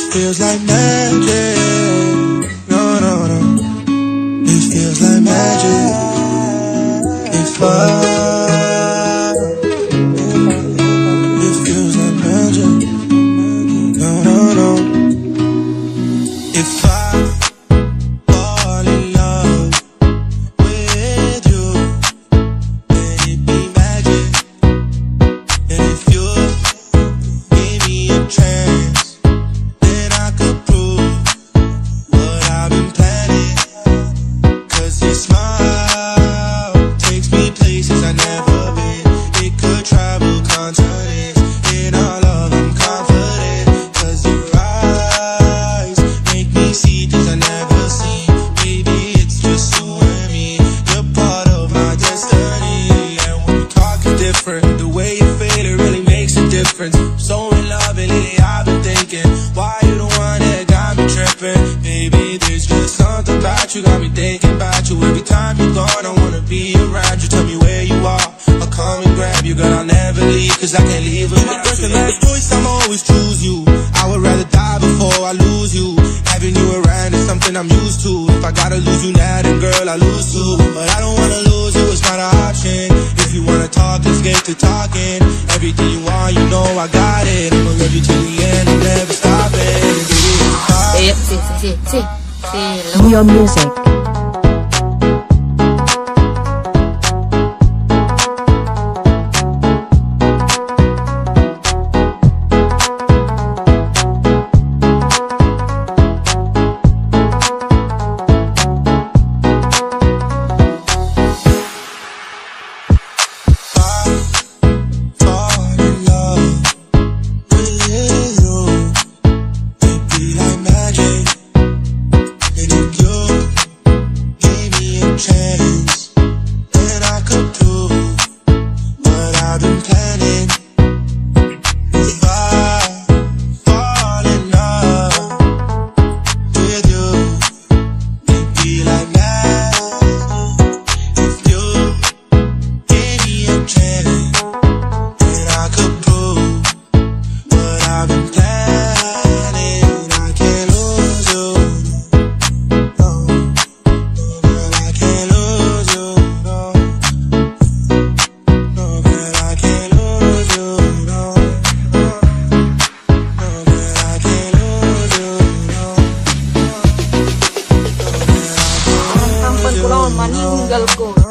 It feels like magic. No, no, no. It feels like magic. If I. It really makes a difference. I'm so in love, and lately I've been thinking, why you the one that got me tripping? Baby, there's just something about you, got me thinking about you. Every time you're gone, I wanna be around you. Tell me where you are. I'll come and grab you, girl. I'll never leave, cause I can't leave without you. First and last choice, I'ma always choose you. I would rather die before I lose you. Having you around is something I'm used to. If I gotta lose you now, then girl, I lose too. But I don't wanna lose you, it's not an option. If you wanna talk, let's get to talking. Everything you want, you know I got it. I'ma love you till the end, I'm never. Baby, Eh, sì, sì, lo- Your music chatting single ko.